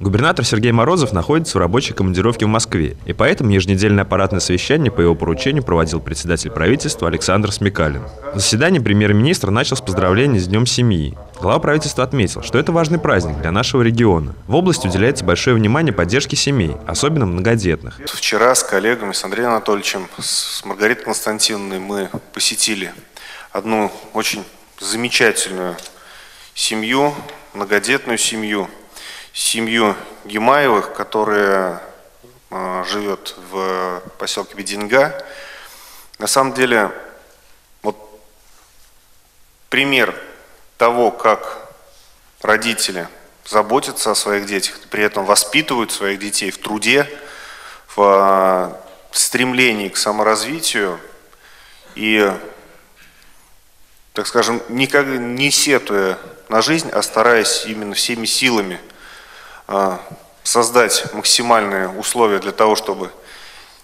Губернатор Сергей Морозов находится в рабочей командировке в Москве, и поэтому еженедельное аппаратное совещание по его поручению проводил председатель правительства Александр Смекалин. Заседание премьер-министр начал с поздравлений с Днем семьи. Глава правительства отметил, что это важный праздник для нашего региона. В области уделяется большое внимание поддержке семей, особенно многодетных. Вчера с коллегами, с Андреем Анатольевичем, с Маргаритой Константиновной мы посетили одну очень замечательную семью, многодетную семью, семью Гимаевых, которая э, живет в поселке Бединга. На самом деле, вот пример того, как родители заботятся о своих детях, при этом воспитывают своих детей в труде, в э, стремлении к саморазвитию и, так скажем, никак не сетуя на жизнь, а стараясь именно всеми силами – создать максимальные условия для того, чтобы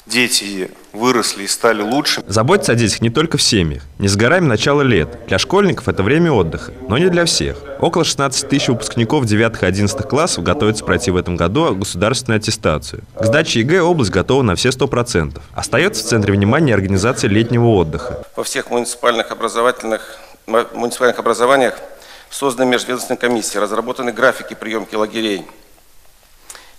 дети выросли и стали лучше. Заботиться о детях не только в семьях. Не за горами начало лета. Для школьников это время отдыха, но не для всех. Около 16 тысяч выпускников 9 и 11 классов готовятся пройти в этом году государственную аттестацию. К сдаче ЕГЭ область готова на все 100%. Остается в центре внимания организация летнего отдыха. Во всех муниципальных образовательных муниципальных образованиях созданы межведомственные комиссии, разработаны графики приемки лагерей,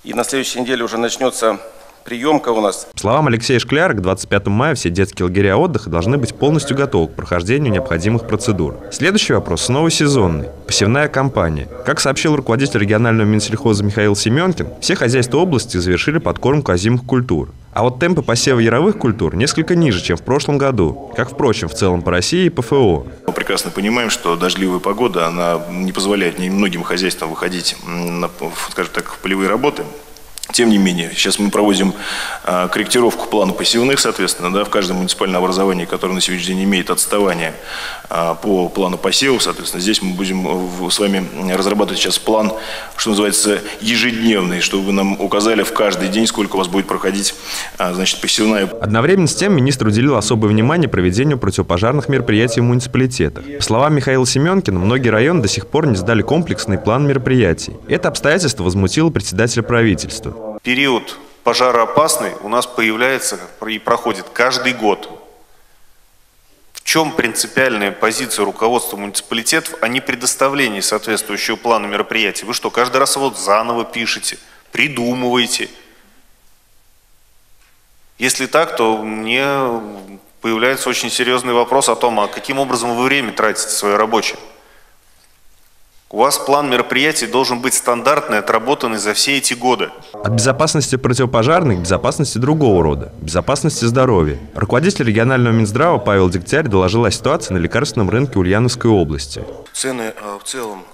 и на следующей неделе уже начнется приемка у нас. По словам Алексея Шкляра, к 25 мая все детские лагеря отдыха должны быть полностью готовы к прохождению необходимых процедур. Следующий вопрос снова сезонный. Посевная кампания. Как сообщил руководитель регионального Минсельхоза Михаил Семенкин, все хозяйства области завершили подкормку озимых культур. А вот темпы посева яровых культур несколько ниже, чем в прошлом году, как, впрочем, в целом по России и ПФО. Прекрасно понимаем, что дождливая погода, она не позволяет многим хозяйствам выходить на, скажем так, в полевые работы. Тем не менее, сейчас мы проводим а, корректировку плана посевных, соответственно, да, в каждом муниципальном образовании, которое на сегодняшний день имеет отставание а, по плану посевов, соответственно, здесь мы будем в, с вами разрабатывать сейчас план, что называется, ежедневный, чтобы вы нам указали в каждый день, сколько у вас будет проходить, а, значит, посевная. Одновременно с тем министр уделил особое внимание проведению противопожарных мероприятий в муниципалитетах. По словам Михаила Семенкина, многие районы до сих пор не сдали комплексный план мероприятий. Это обстоятельство возмутило председателя правительства период пожароопасный у нас появляется и проходит каждый год. В чем принципиальная позиция руководства муниципалитетов о непредоставлении соответствующего плана мероприятий? Вы что, каждый раз вот заново пишете, придумываете? Если так, то мне появляется очень серьезный вопрос о том, а каким образом вы время тратите свое рабочее? У вас план мероприятий должен быть стандартный, отработанный за все эти годы. От безопасности противопожарной к безопасности другого рода, безопасности здоровья. Руководитель регионального Минздрава Павел Дегтярь доложил о ситуации на лекарственном рынке Ульяновской области. Цены а, в целом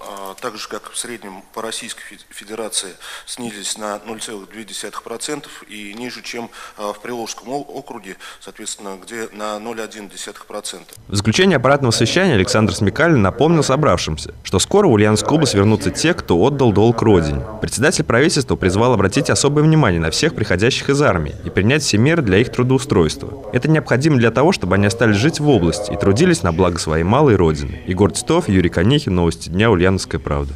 так же, как в среднем по Российской Федерации, снизились на 0,2% и ниже, чем а, в Приволжском округе, соответственно, где на 0,1%. В заключение аппаратного совещания Александр Смекалин напомнил собравшимся, что скоро в Ульяновскую область вернутся те, кто отдал долг Родине. Председатель правительства призвал обратить особое внимание на всех приходящих из армии и принять все меры для их трудоустройства. Это необходимо для того, чтобы они остались жить в области и трудились на благо своей малой родины. Егор Титов, Юрий Конехин, Новости дня, Ульяновская правда.